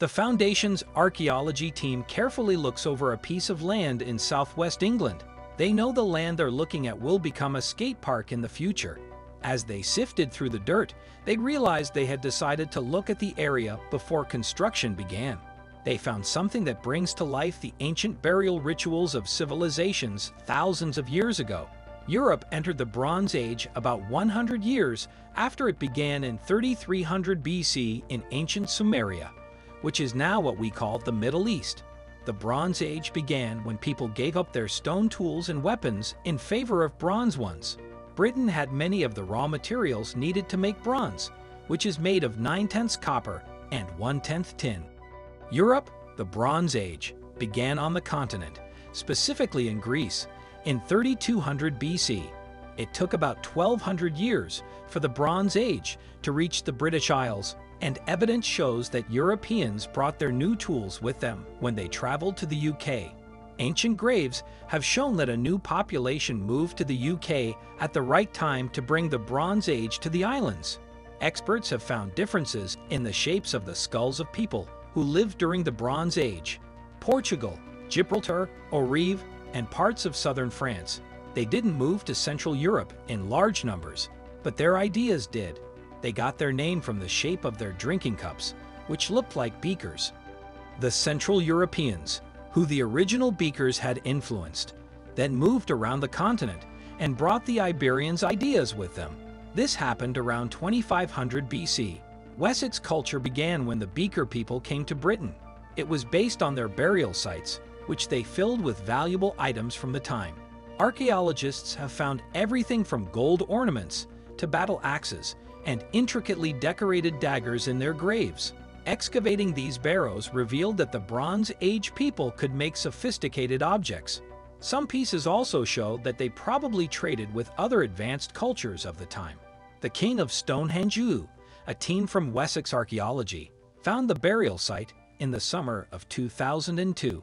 The Foundation's archaeology team carefully looks over a piece of land in southwest England. They know the land they're looking at will become a skate park in the future. As they sifted through the dirt, they realized they had decided to look at the area before construction began. They found something that brings to life the ancient burial rituals of civilizations thousands of years ago. Europe entered the Bronze Age about 100 years after it began in 3300 BC in ancient Sumeria, which is now what we call the Middle East. The Bronze Age began when people gave up their stone tools and weapons in favor of bronze ones. Britain had many of the raw materials needed to make bronze, which is made of 9 tenths copper and 1 tenth tin. Europe, the Bronze Age, began on the continent, specifically in Greece, in 3200 BC. It took about 1200 years for the Bronze Age to reach the British Isles, and evidence shows that Europeans brought their new tools with them when they traveled to the UK. Ancient graves have shown that a new population moved to the UK at the right time to bring the Bronze Age to the islands. Experts have found differences in the shapes of the skulls of people who lived during the Bronze Age. Portugal, Gibraltar, Orive, and parts of southern France. They didn't move to Central Europe in large numbers, but their ideas did. They got their name from the shape of their drinking cups, which looked like beakers. The Central Europeans, who the original beakers had influenced, then moved around the continent and brought the Iberians' ideas with them. This happened around 2500 BC. Wessex culture began when the Beaker people came to Britain. It was based on their burial sites, which they filled with valuable items from the time. Archaeologists have found everything from gold ornaments to battle axes and intricately decorated daggers in their graves. Excavating these barrows revealed that the Bronze Age people could make sophisticated objects. Some pieces also show that they probably traded with other advanced cultures of the time. The king of Stonehenge, a team from Wessex Archaeology, found the burial site in the summer of 2002.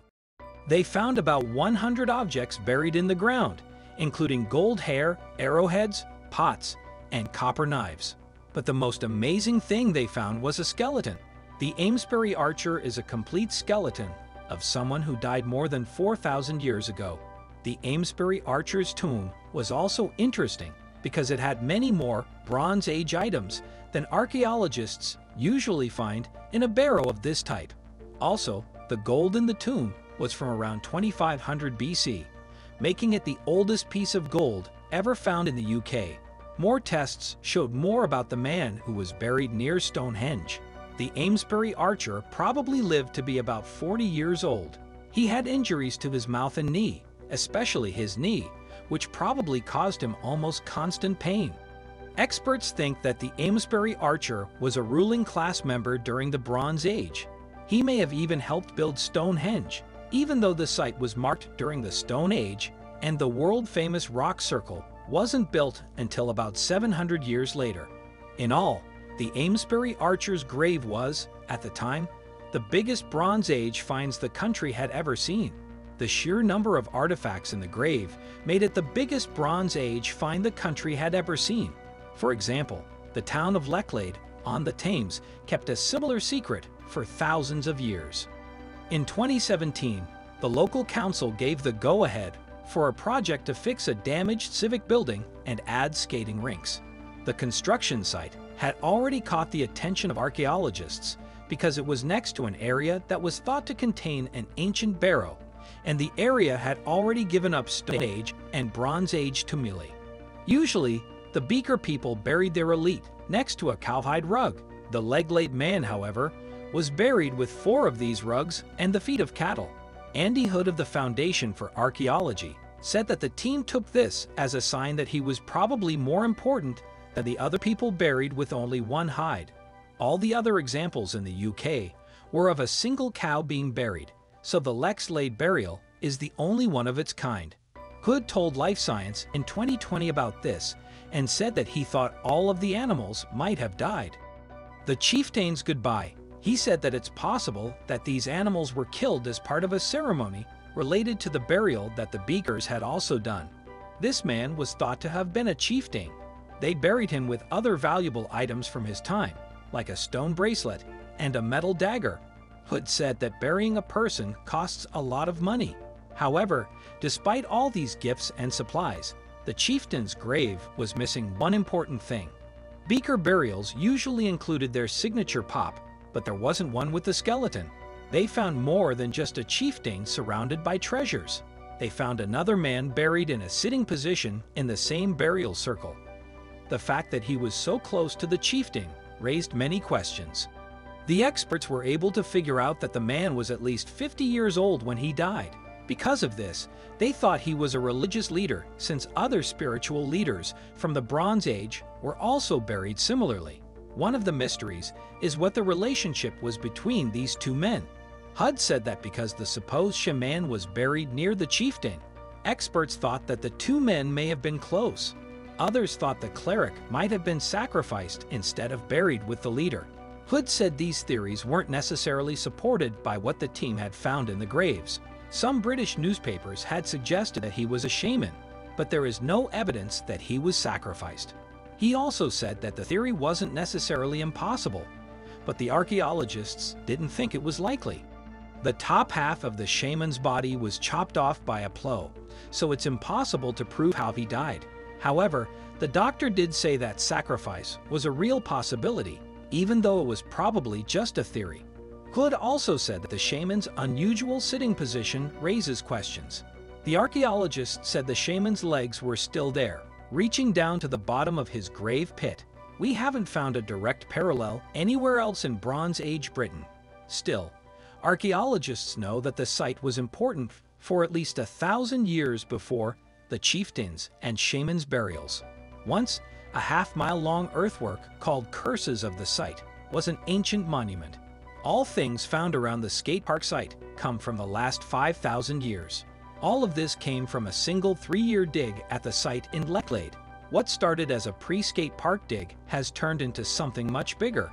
They found about 100 objects buried in the ground, including gold hair, arrowheads, pots, and copper knives. But the most amazing thing they found was a skeleton. The Amesbury Archer is a complete skeleton of someone who died more than 4,000 years ago. The Amesbury Archer's tomb was also interesting because it had many more Bronze Age items than archaeologists usually find in a barrow of this type. Also, the gold in the tomb was from around 2500 BC, making it the oldest piece of gold ever found in the UK. More tests showed more about the man who was buried near Stonehenge. The Amesbury archer probably lived to be about 40 years old. He had injuries to his mouth and knee, especially his knee, which probably caused him almost constant pain. Experts think that the Amesbury archer was a ruling class member during the Bronze Age. He may have even helped build Stonehenge, even though the site was marked during the Stone Age and the world-famous rock circle wasn't built until about 700 years later. In all, the Amesbury Archer's grave was, at the time, the biggest Bronze Age finds the country had ever seen. The sheer number of artifacts in the grave made it the biggest Bronze Age find the country had ever seen. For example, the town of Lechlade on the Thames kept a similar secret for thousands of years. In 2017, the local council gave the go-ahead for a project to fix a damaged civic building and add skating rinks. The construction site had already caught the attention of archaeologists because it was next to an area that was thought to contain an ancient barrow, and the area had already given up Stone Age and Bronze Age tumuli. Usually, the Beaker people buried their elite next to a cowhide rug. The Lechlade man, however, was buried with four of these rugs and the feet of cattle. Andy Hood of the Foundation for Archaeology said that the team took this as a sign that he was probably more important than the other people buried with only one hide. All the other examples in the UK were of a single cow being buried, so the Lechlade burial is the only one of its kind. Hood told Live Science in 2020 about this and said that he thought all of the animals might have died. The chieftain's goodbye he said that it's possible that these animals were killed as part of a ceremony related to the burial that the Beakers had also done. This man was thought to have been a chieftain. They buried him with other valuable items from his time, like a stone bracelet and a metal dagger. Hood said that burying a person costs a lot of money. However, despite all these gifts and supplies, the chieftain's grave was missing one important thing. Beaker burials usually included their signature pop, but there wasn't one with the skeleton. They found more than just a chieftain surrounded by treasures. They found another man buried in a sitting position in the same burial circle. The fact that he was so close to the chieftain raised many questions. The experts were able to figure out that the man was at least 50 years old when he died. Because of this, they thought he was a religious leader since other spiritual leaders from the Bronze Age were also buried similarly. One of the mysteries is what the relationship was between these two men. Hood said that because the supposed shaman was buried near the chieftain, experts thought that the two men may have been close. Others thought the cleric might have been sacrificed instead of buried with the leader. Hood said these theories weren't necessarily supported by what the team had found in the graves. Some British newspapers had suggested that he was a shaman, but there is no evidence that he was sacrificed. He also said that the theory wasn't necessarily impossible, but the archaeologists didn't think it was likely. The top half of the shaman's body was chopped off by a plow, so it's impossible to prove how he died. However, the doctor did say that sacrifice was a real possibility even though it was probably just a theory. Hood also said that the shaman's unusual sitting position raises questions. The archaeologist said the shaman's legs were still there, reaching down to the bottom of his grave pit. We haven't found a direct parallel anywhere else in Bronze Age Britain. Still, archaeologists know that the site was important for at least a thousand years before the chieftains and shamans' burials. Once, a half-mile-long earthwork called cursus of the Site was an ancient monument. All things found around the skate park site come from the last 5,000 years. All of this came from a single three-year dig at the site in Lechlade. What started as a pre-skate park dig has turned into something much bigger.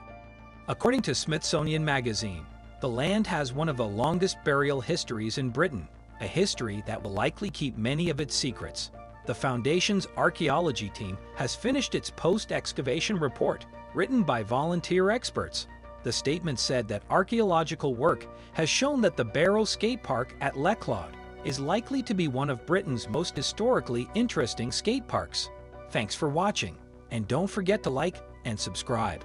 According to Smithsonian Magazine, the land has one of the longest burial histories in Britain, a history that will likely keep many of its secrets the Foundation's archaeology team has finished its post-excavation report, written by volunteer experts. The statement said that archaeological work has shown that the Barrow Skate Park at Lechlade is likely to be one of Britain's most historically interesting skate parks. Thanks for watching, and don't forget to like and subscribe.